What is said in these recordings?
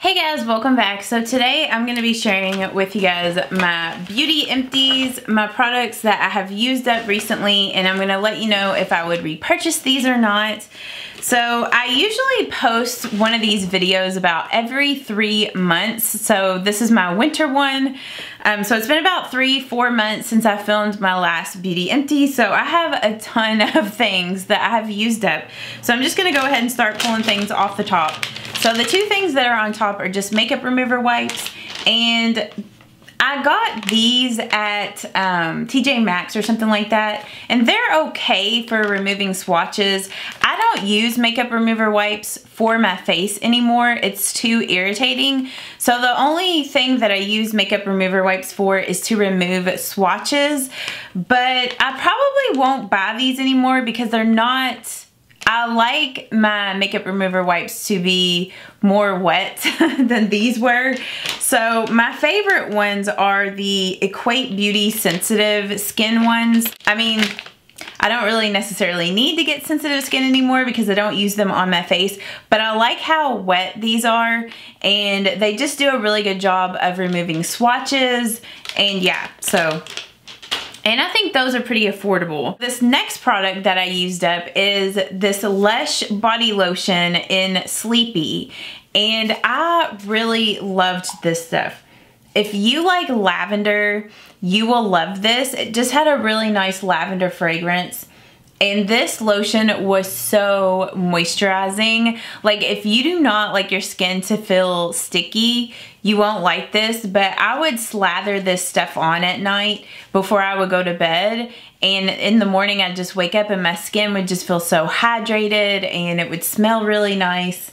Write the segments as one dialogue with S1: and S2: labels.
S1: Hey guys, welcome back. So today I'm going to be sharing with you guys my beauty empties, my products that I have used up recently, and I'm going to let you know if I would repurchase these or not. So I usually post one of these videos about every three months. So this is my winter one. Um, so it's been about three, four months since I filmed my last beauty empty. So I have a ton of things that I have used up. So I'm just gonna go ahead and start pulling things off the top. So the two things that are on top are just makeup remover wipes and I got these at um, TJ Maxx or something like that, and they're okay for removing swatches. I don't use makeup remover wipes for my face anymore. It's too irritating. So the only thing that I use makeup remover wipes for is to remove swatches, but I probably won't buy these anymore because they're not I like my makeup remover wipes to be more wet than these were. So my favorite ones are the Equate Beauty Sensitive Skin ones. I mean, I don't really necessarily need to get sensitive skin anymore because I don't use them on my face, but I like how wet these are and they just do a really good job of removing swatches and yeah, so and I think those are pretty affordable. This next product that I used up is this Lush body lotion in Sleepy. And I really loved this stuff. If you like lavender, you will love this. It just had a really nice lavender fragrance. And this lotion was so moisturizing. Like if you do not like your skin to feel sticky, you won't like this, but I would slather this stuff on at night before I would go to bed. And in the morning, I'd just wake up and my skin would just feel so hydrated and it would smell really nice.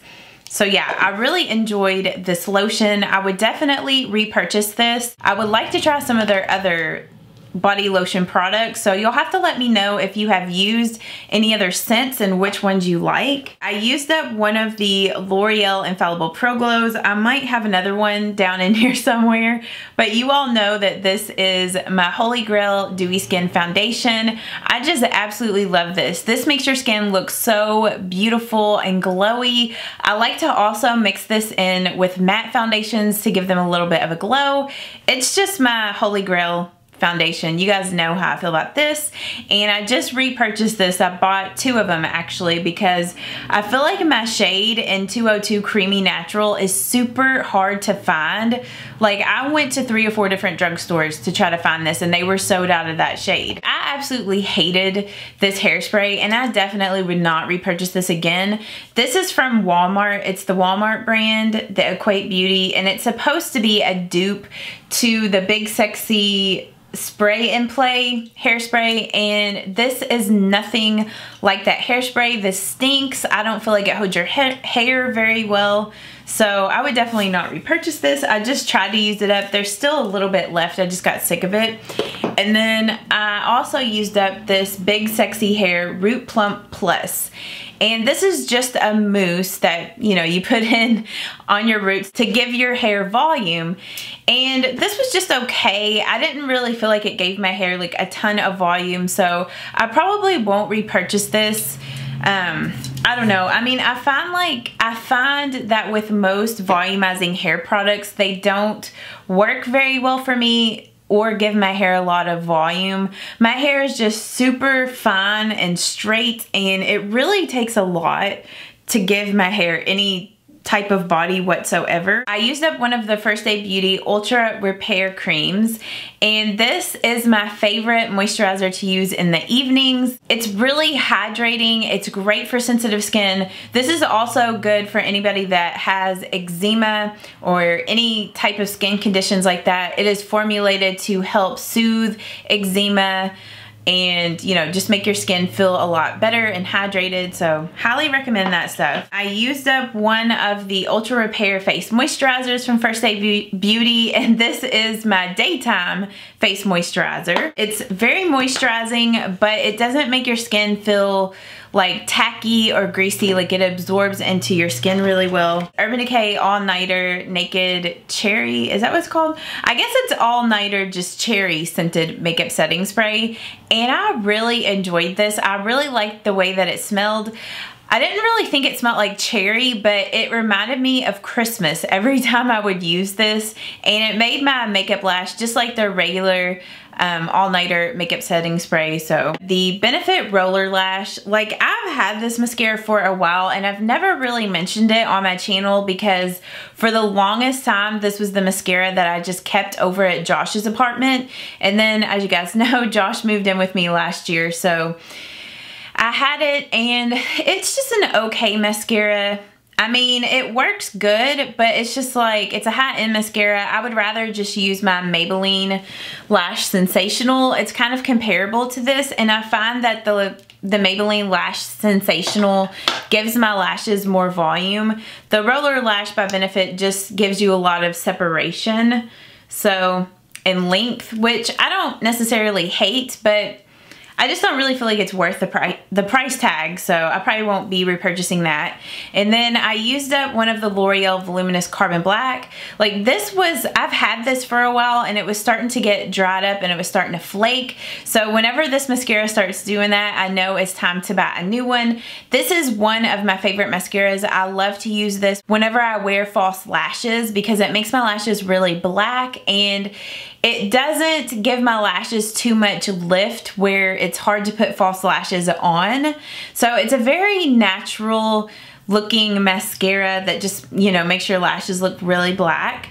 S1: So yeah, I really enjoyed this lotion. I would definitely repurchase this. I would like to try some of their other body lotion products. So you'll have to let me know if you have used any other scents and which ones you like. I used up one of the L'Oreal Infallible Pro Glows. I might have another one down in here somewhere, but you all know that this is my Holy Grail Dewy Skin Foundation. I just absolutely love this. This makes your skin look so beautiful and glowy. I like to also mix this in with matte foundations to give them a little bit of a glow. It's just my Holy Grail foundation. You guys know how I feel about this. And I just repurchased this. I bought two of them actually because I feel like my shade in 202 Creamy Natural is super hard to find. Like I went to three or four different drugstores to try to find this and they were sold out of that shade. I absolutely hated this hairspray and I definitely would not repurchase this again. This is from Walmart. It's the Walmart brand, the Equate Beauty, and it's supposed to be a dupe to the Big Sexy spray and play hairspray and this is nothing like that hairspray. This stinks. I don't feel like it holds your ha hair very well. So I would definitely not repurchase this. I just tried to use it up. There's still a little bit left. I just got sick of it. And then I also used up this Big Sexy Hair Root Plump Plus. And this is just a mousse that, you know, you put in on your roots to give your hair volume. And this was just okay. I didn't really feel like it gave my hair like a ton of volume. So I probably won't repurchase this. Um, I don't know. I mean, I find like, I find that with most volumizing hair products, they don't work very well for me or give my hair a lot of volume. My hair is just super fine and straight and it really takes a lot to give my hair any type of body whatsoever. I used up one of the First Aid Beauty Ultra Repair Creams and this is my favorite moisturizer to use in the evenings. It's really hydrating. It's great for sensitive skin. This is also good for anybody that has eczema or any type of skin conditions like that. It is formulated to help soothe eczema, and you know just make your skin feel a lot better and hydrated. So highly recommend that stuff. I used up one of the ultra repair face moisturizers from First Aid Beauty and this is my daytime face moisturizer. It's very moisturizing but it doesn't make your skin feel like tacky or greasy, like it absorbs into your skin really well. Urban Decay All Nighter Naked Cherry, is that what it's called? I guess it's All Nighter just cherry scented makeup setting spray. And I really enjoyed this. I really liked the way that it smelled. I didn't really think it smelled like cherry, but it reminded me of Christmas every time I would use this. And it made my makeup lash just like the regular um, all-nighter makeup setting spray. So the Benefit Roller Lash, like I've had this mascara for a while and I've never really mentioned it on my channel because for the longest time, this was the mascara that I just kept over at Josh's apartment. And then as you guys know, Josh moved in with me last year. So I had it and it's just an okay mascara. I mean, it works good, but it's just like, it's a high-end mascara. I would rather just use my Maybelline Lash Sensational. It's kind of comparable to this, and I find that the the Maybelline Lash Sensational gives my lashes more volume. The Roller Lash by Benefit just gives you a lot of separation. So, in length, which I don't necessarily hate, but I just don't really feel like it's worth the price the price tag, so I probably won't be repurchasing that. And then I used up one of the L'Oreal Voluminous Carbon Black. Like this was, I've had this for a while and it was starting to get dried up and it was starting to flake. So whenever this mascara starts doing that, I know it's time to buy a new one. This is one of my favorite mascaras. I love to use this whenever I wear false lashes because it makes my lashes really black and it doesn't give my lashes too much lift where it's hard to put false lashes on. So it's a very natural looking mascara that just, you know, makes your lashes look really black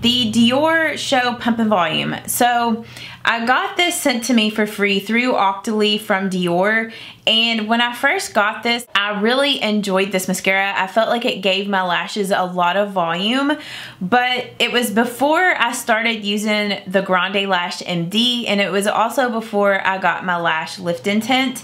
S1: the Dior Show Pump and Volume. So I got this sent to me for free through Octoly from Dior. And when I first got this, I really enjoyed this mascara. I felt like it gave my lashes a lot of volume, but it was before I started using the Grande Lash MD, and it was also before I got my lash lift tint.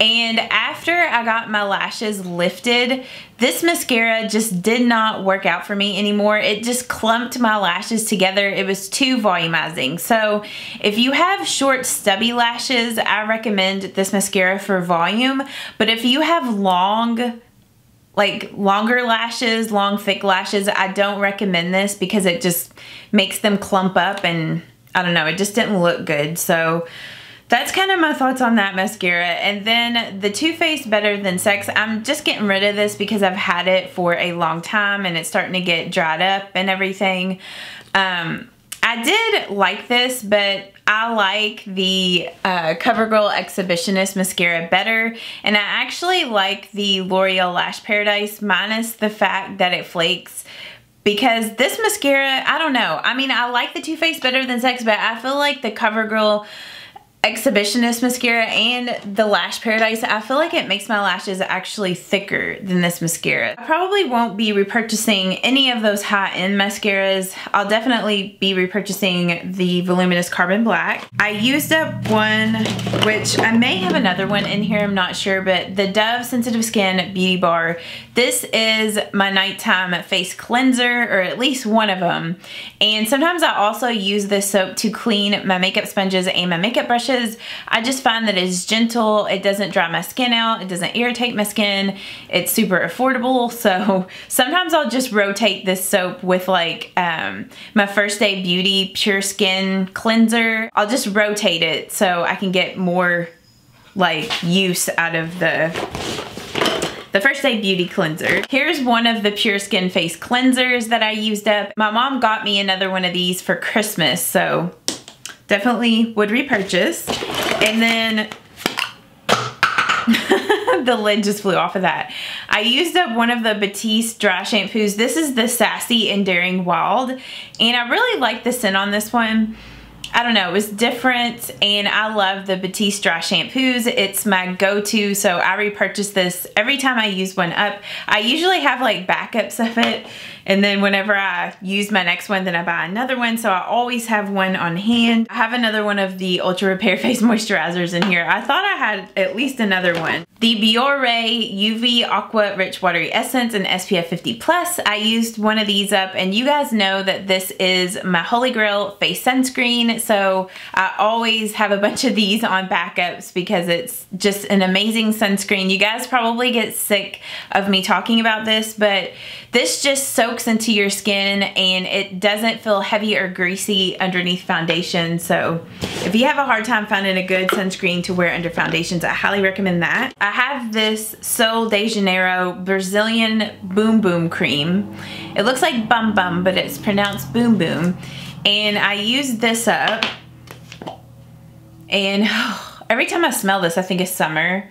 S1: And after I got my lashes lifted, this mascara just did not work out for me anymore. It just clumped my lashes together. It was too volumizing. So if you have short stubby lashes, I recommend this mascara for volume. But if you have long like longer lashes, long thick lashes, I don't recommend this because it just makes them clump up and I don't know, it just didn't look good. So that's kind of my thoughts on that mascara. And then the Too Faced Better Than Sex, I'm just getting rid of this because I've had it for a long time and it's starting to get dried up and everything. Um, I did like this, but I like the uh, CoverGirl Exhibitionist mascara better. And I actually like the L'Oreal Lash Paradise minus the fact that it flakes because this mascara, I don't know. I mean, I like the Too Faced better than Sex, but I feel like the CoverGirl Exhibitionist mascara and the Lash Paradise, I feel like it makes my lashes actually thicker than this mascara. I probably won't be repurchasing any of those high-end mascaras. I'll definitely be repurchasing the Voluminous Carbon Black. I used up one, which I may have another one in here, I'm not sure, but the Dove Sensitive Skin Beauty Bar. This is my nighttime face cleanser, or at least one of them. And sometimes I also use this soap to clean my makeup sponges and my makeup brushes brushes. I just find that it's gentle. It doesn't dry my skin out. It doesn't irritate my skin. It's super affordable. So sometimes I'll just rotate this soap with like um, my First Aid Beauty Pure Skin Cleanser. I'll just rotate it so I can get more like use out of the the First Aid Beauty Cleanser. Here's one of the Pure Skin Face Cleansers that I used up. My mom got me another one of these for Christmas, so definitely would repurchase. And then the lid just flew off of that. I used up one of the Batiste dry shampoos. This is the Sassy Endearing Wild. And I really like the scent on this one. I don't know, it was different and I love the Batiste dry shampoos. It's my go-to, so I repurchase this every time I use one up. I usually have like backups of it and then whenever I use my next one, then I buy another one. So I always have one on hand. I have another one of the Ultra Repair Face Moisturizers in here. I thought I had at least another one. The Biore UV Aqua Rich Watery Essence and SPF 50 Plus. I used one of these up and you guys know that this is my Holy Grail face sunscreen. So I always have a bunch of these on backups because it's just an amazing sunscreen. You guys probably get sick of me talking about this, but this just soaks into your skin and it doesn't feel heavy or greasy underneath foundation. So if you have a hard time finding a good sunscreen to wear under foundations, I highly recommend that. I have this Sol de Janeiro Brazilian Boom Boom Cream. It looks like Bum Bum, but it's pronounced Boom Boom. And I used this up and oh, every time I smell this, I think it's summer.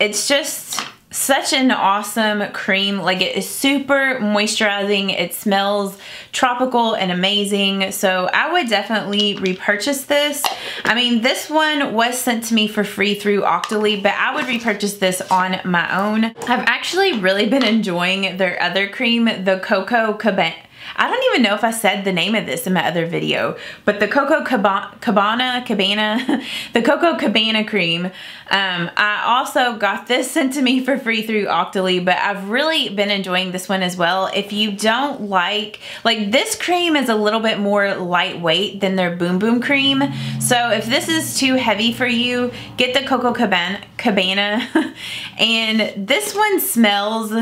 S1: It's just such an awesome cream. Like it is super moisturizing. It smells tropical and amazing. So I would definitely repurchase this. I mean, this one was sent to me for free through Octoly, but I would repurchase this on my own. I've actually really been enjoying their other cream, the Coco Cabana I don't even know if I said the name of this in my other video, but the Coco Cabana, Cabana, Cabana the Coco Cabana cream. Um, I also got this sent to me for free through Octoly, but I've really been enjoying this one as well. If you don't like, like this cream is a little bit more lightweight than their Boom Boom cream. So if this is too heavy for you, get the Coco Cabana, Cabana. and this one smells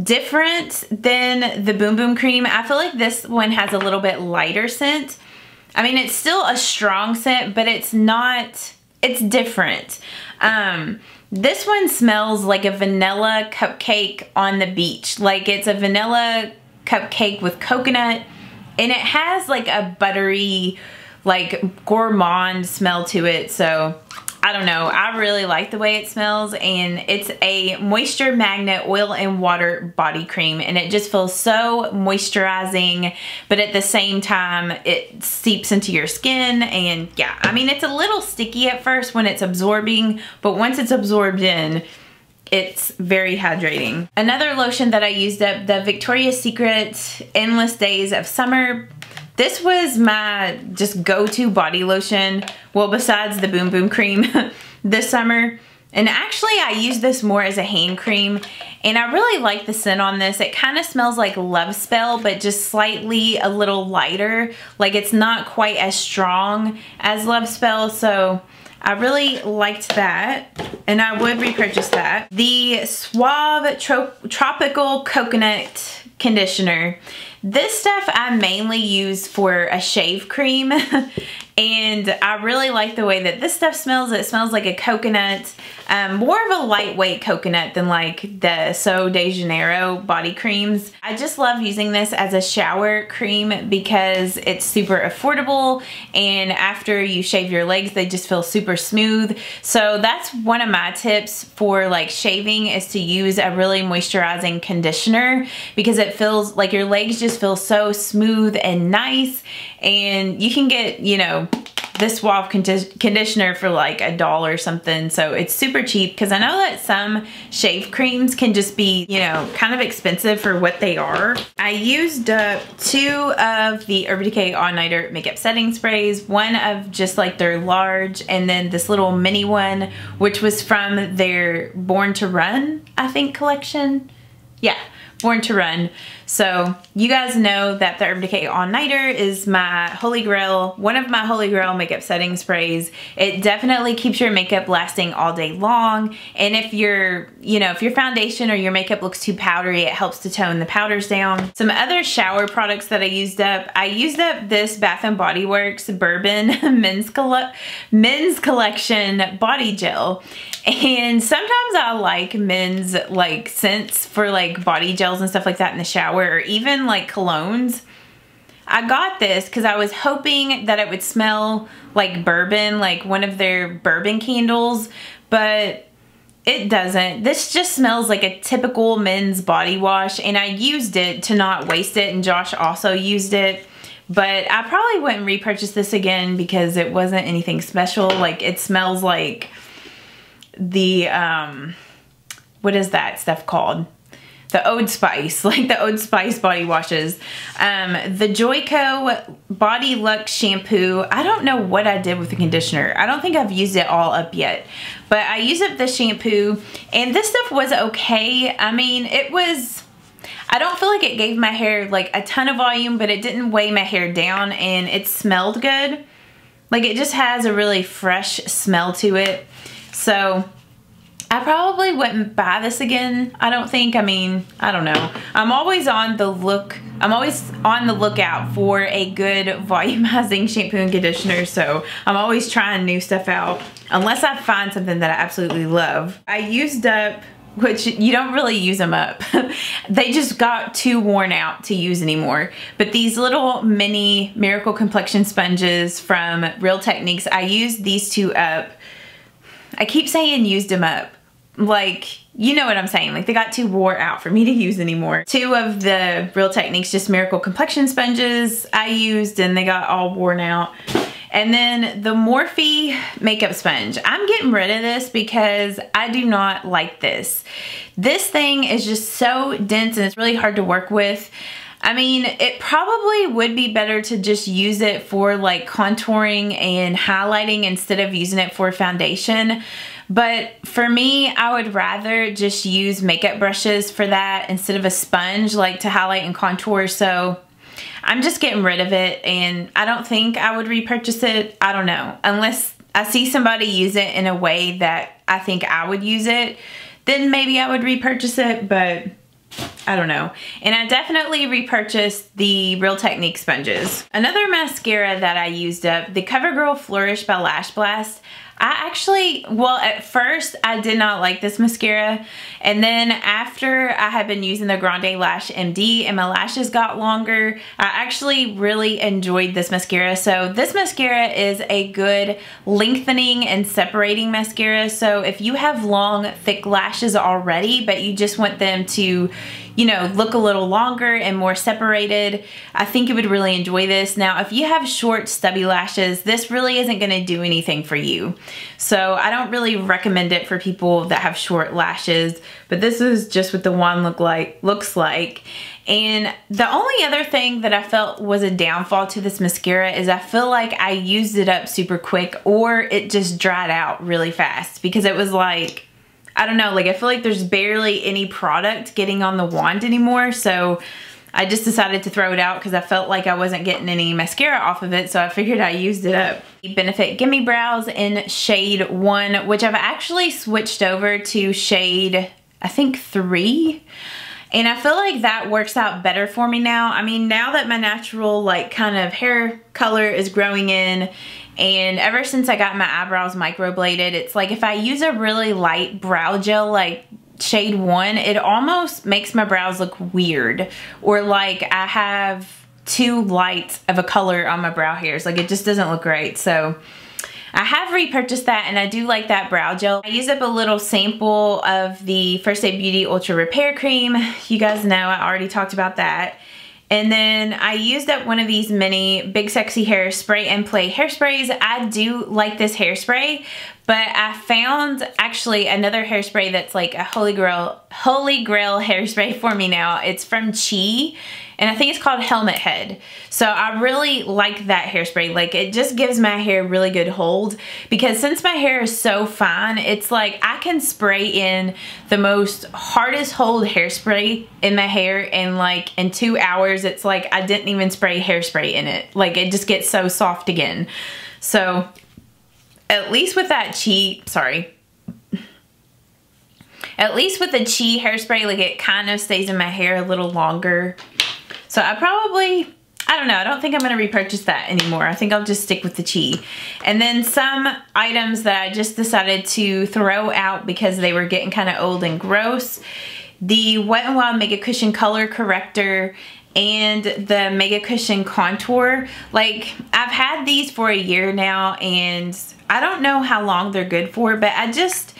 S1: different than the Boom Boom Cream. I feel like this one has a little bit lighter scent. I mean, it's still a strong scent, but it's not, it's different. Um, this one smells like a vanilla cupcake on the beach. Like it's a vanilla cupcake with coconut and it has like a buttery, like gourmand smell to it. So I don't know. I really like the way it smells and it's a Moisture Magnet Oil and Water Body Cream and it just feels so moisturizing but at the same time it seeps into your skin and yeah, I mean it's a little sticky at first when it's absorbing but once it's absorbed in it's very hydrating. Another lotion that I used up, the Victoria's Secret Endless Days of Summer this was my just go-to body lotion, well besides the Boom Boom Cream this summer. And actually I use this more as a hand cream and I really like the scent on this. It kind of smells like Love Spell but just slightly a little lighter. Like it's not quite as strong as Love Spell so I really liked that and I would repurchase that. The Suave Tro Tropical Coconut Conditioner. This stuff I mainly use for a shave cream and I really like the way that this stuff smells. It smells like a coconut, um, more of a lightweight coconut than like the Sol de Janeiro body creams. I just love using this as a shower cream because it's super affordable and after you shave your legs they just feel super smooth. So that's one of my tips for like shaving is to use a really moisturizing conditioner because it feels like your legs just feel so smooth and nice and you can get, you know, this Suave condi conditioner for like a dollar something. So it's super cheap because I know that some shave creams can just be, you know, kind of expensive for what they are. I used uh, two of the Urban Decay All Nighter makeup setting sprays, one of just like their large and then this little mini one, which was from their Born to Run, I think, collection. Yeah, Born to Run. So you guys know that the Urban Decay All Nighter is my holy grail, one of my holy grail makeup setting sprays. It definitely keeps your makeup lasting all day long. And if your, you know, if your foundation or your makeup looks too powdery, it helps to tone the powders down. Some other shower products that I used up, I used up this Bath & Body Works Bourbon Men's, Colle Men's Collection Body Gel. And sometimes I like men's like scents for like body gels and stuff like that in the shower or even like colognes. I got this because I was hoping that it would smell like bourbon, like one of their bourbon candles, but it doesn't. This just smells like a typical men's body wash and I used it to not waste it and Josh also used it. But I probably wouldn't repurchase this again because it wasn't anything special. Like it smells like the, um, what is that stuff called? The Old Spice, like the Old Spice body washes. Um, the Joico Body Luxe Shampoo. I don't know what I did with the conditioner. I don't think I've used it all up yet. But I used up the shampoo and this stuff was okay. I mean, it was... I don't feel like it gave my hair like a ton of volume, but it didn't weigh my hair down and it smelled good. Like it just has a really fresh smell to it. So I probably wouldn't buy this again. I don't think, I mean, I don't know. I'm always on the look, I'm always on the lookout for a good volumizing shampoo and conditioner. So I'm always trying new stuff out unless I find something that I absolutely love. I used up which you don't really use them up. they just got too worn out to use anymore. But these little mini Miracle Complexion Sponges from Real Techniques, I used these two up. I keep saying used them up. Like, you know what I'm saying. Like, they got too wore out for me to use anymore. Two of the Real Techniques Just Miracle Complexion Sponges I used and they got all worn out. And then the Morphe makeup sponge. I'm getting rid of this because I do not like this. This thing is just so dense and it's really hard to work with. I mean, it probably would be better to just use it for like contouring and highlighting instead of using it for foundation. But for me, I would rather just use makeup brushes for that instead of a sponge like to highlight and contour. So I'm just getting rid of it and I don't think I would repurchase it. I don't know. Unless I see somebody use it in a way that I think I would use it, then maybe I would repurchase it, but I don't know. And I definitely repurchased the Real Technique sponges. Another mascara that I used up, the CoverGirl Flourish by Lash Blast. I actually, well, at first I did not like this mascara. And then after I had been using the Grande Lash MD and my lashes got longer, I actually really enjoyed this mascara. So this mascara is a good lengthening and separating mascara. So if you have long, thick lashes already, but you just want them to you know, look a little longer and more separated. I think you would really enjoy this. Now, if you have short, stubby lashes, this really isn't gonna do anything for you. So I don't really recommend it for people that have short lashes, but this is just what the wand look like, looks like. And the only other thing that I felt was a downfall to this mascara is I feel like I used it up super quick or it just dried out really fast because it was like, I don't know, like I feel like there's barely any product getting on the wand anymore. So I just decided to throw it out because I felt like I wasn't getting any mascara off of it. So I figured I used it up. Benefit Gimme Brows in shade one, which I've actually switched over to shade, I think three. And I feel like that works out better for me now. I mean, now that my natural like kind of hair color is growing in and ever since I got my eyebrows microbladed, it's like if I use a really light brow gel like shade one, it almost makes my brows look weird. Or like I have too light of a color on my brow hairs. Like it just doesn't look great. So I have repurchased that and I do like that brow gel. I used up a little sample of the First Aid Beauty Ultra Repair Cream. You guys know I already talked about that. And then I used up one of these mini Big Sexy Hair Spray and Play hairsprays. I do like this hairspray, but I found actually another hairspray that's like a holy grail, holy grail hairspray for me now. It's from Chi and I think it's called Helmet Head. So I really like that hairspray. Like it just gives my hair really good hold because since my hair is so fine, it's like I can spray in the most hardest hold hairspray in my hair and like in two hours, it's like I didn't even spray hairspray in it. Like it just gets so soft again. So at least with that cheap, sorry, at least with the Chi hairspray, like it kind of stays in my hair a little longer. So I probably, I don't know, I don't think I'm gonna repurchase that anymore. I think I'll just stick with the Chi. And then some items that I just decided to throw out because they were getting kind of old and gross. The Wet n Wild Mega Cushion Color Corrector and the Mega Cushion Contour. Like, I've had these for a year now and I don't know how long they're good for, but I just,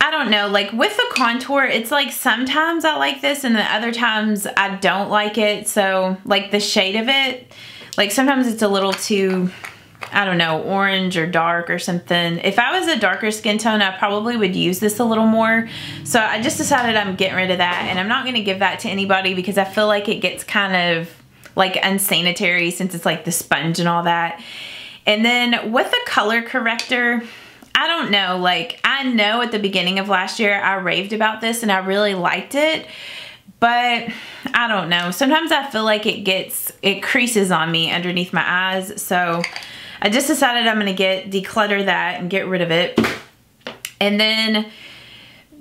S1: I don't know, like with the contour, it's like sometimes I like this and the other times I don't like it. So like the shade of it, like sometimes it's a little too, I don't know, orange or dark or something. If I was a darker skin tone, I probably would use this a little more. So I just decided I'm getting rid of that and I'm not gonna give that to anybody because I feel like it gets kind of like unsanitary since it's like the sponge and all that. And then with the color corrector, I don't know, like I know at the beginning of last year I raved about this and I really liked it, but I don't know. Sometimes I feel like it gets, it creases on me underneath my eyes. So I just decided I'm gonna get, declutter that and get rid of it. And then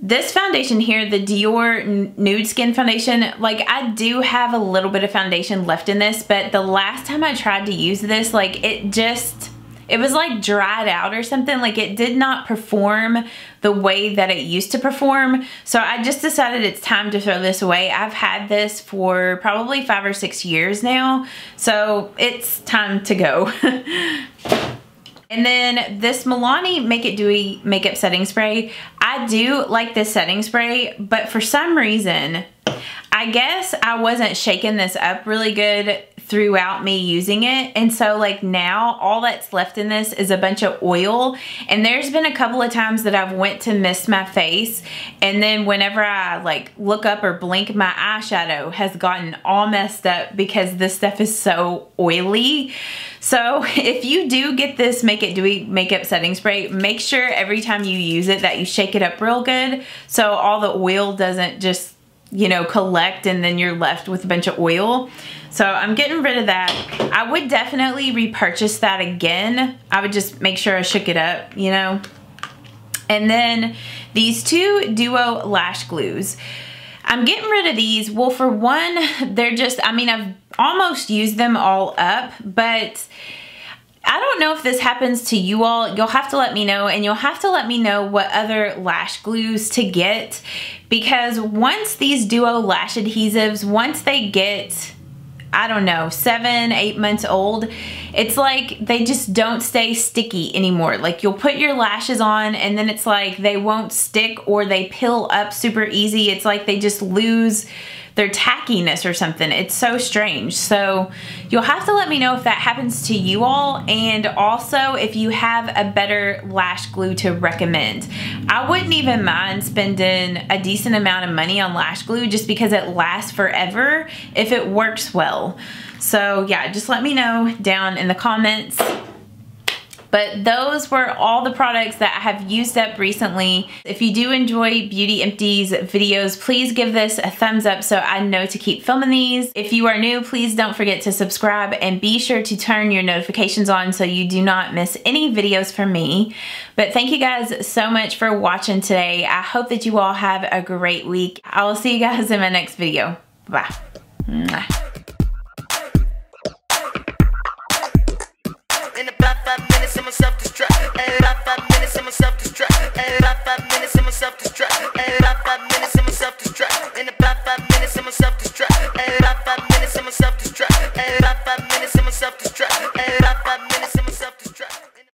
S1: this foundation here, the Dior Nude Skin Foundation, like I do have a little bit of foundation left in this, but the last time I tried to use this, like it just, it was like dried out or something. Like it did not perform the way that it used to perform. So I just decided it's time to throw this away. I've had this for probably five or six years now. So it's time to go. And then this Milani Make It Dewy Makeup Setting Spray. I do like this setting spray, but for some reason, I guess I wasn't shaking this up really good throughout me using it. And so like now all that's left in this is a bunch of oil. And there's been a couple of times that I've went to mist my face. And then whenever I like look up or blink, my eyeshadow has gotten all messed up because this stuff is so oily. So if you do get this Make It Dewy makeup setting spray, make sure every time you use it that you shake it up real good so all the oil doesn't just you know, collect and then you're left with a bunch of oil. So I'm getting rid of that. I would definitely repurchase that again. I would just make sure I shook it up, you know. And then these two Duo Lash Glues. I'm getting rid of these. Well, for one, they're just, I mean, I've almost used them all up, but I don't know if this happens to you all. You'll have to let me know and you'll have to let me know what other lash glues to get because once these Duo lash adhesives, once they get I don't know, seven, eight months old, it's like they just don't stay sticky anymore. Like you'll put your lashes on and then it's like they won't stick or they pill up super easy. It's like they just lose their tackiness or something. It's so strange. So you'll have to let me know if that happens to you all and also if you have a better lash glue to recommend. I wouldn't even mind spending a decent amount of money on lash glue just because it lasts forever if it works well. So yeah, just let me know down in the comments but those were all the products that I have used up recently. If you do enjoy Beauty Empty's videos, please give this a thumbs up so I know to keep filming these. If you are new, please don't forget to subscribe and be sure to turn your notifications on so you do not miss any videos from me. But thank you guys so much for watching today. I hope that you all have a great week. I will see you guys in my next video. Bye. Mwah. I'ma self destruct. Hey, about five minutes, I'ma self destruct. Hey, about five minutes, I'ma self destruct. Hey, about five minutes, I'ma self destruct. In about five minutes, I'ma self destruct. Hey, about five minutes, I'ma self destruct. Hey, about five minutes, I'ma self destruct. Hey, about five minutes, I'ma self destruct.